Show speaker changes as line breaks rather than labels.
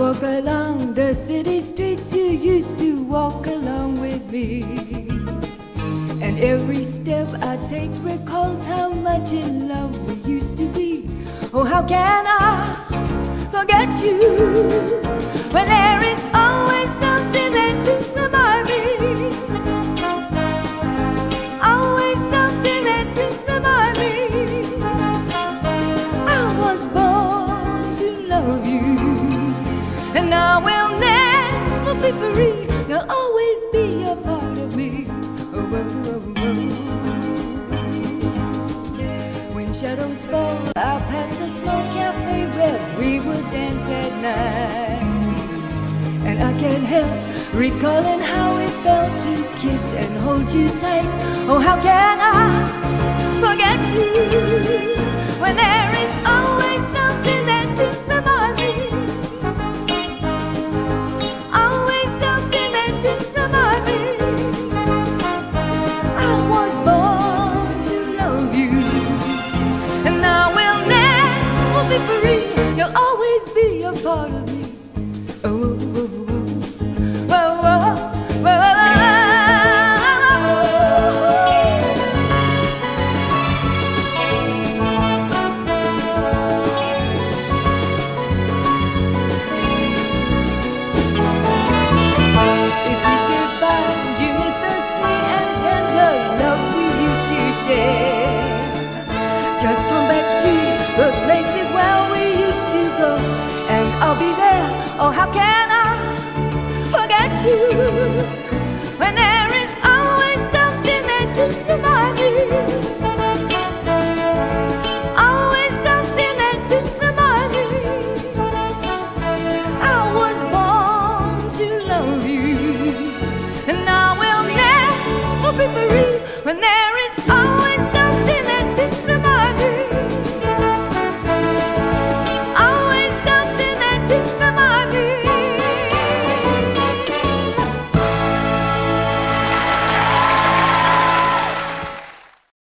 walk along the city streets you used to walk along with me. And every step I take recalls how much in love we used to be. Oh, how can I forget you when there is and I will never be free. You'll always be a part of me. Oh, oh, oh, oh. When shadows fall out past the small cafe where we would dance at night, and I can't help recalling how it felt to kiss and hold you tight. Oh, how can I forget you when there is You'll always be a part of me. Whoa, whoa, whoa, If you should find you miss the sweet and love we used to share, just come back to the places I'll be there. Oh, how can I forget you when there is always something there to remind me? Always something there to remind me. I was born to love you, and I will never be free when there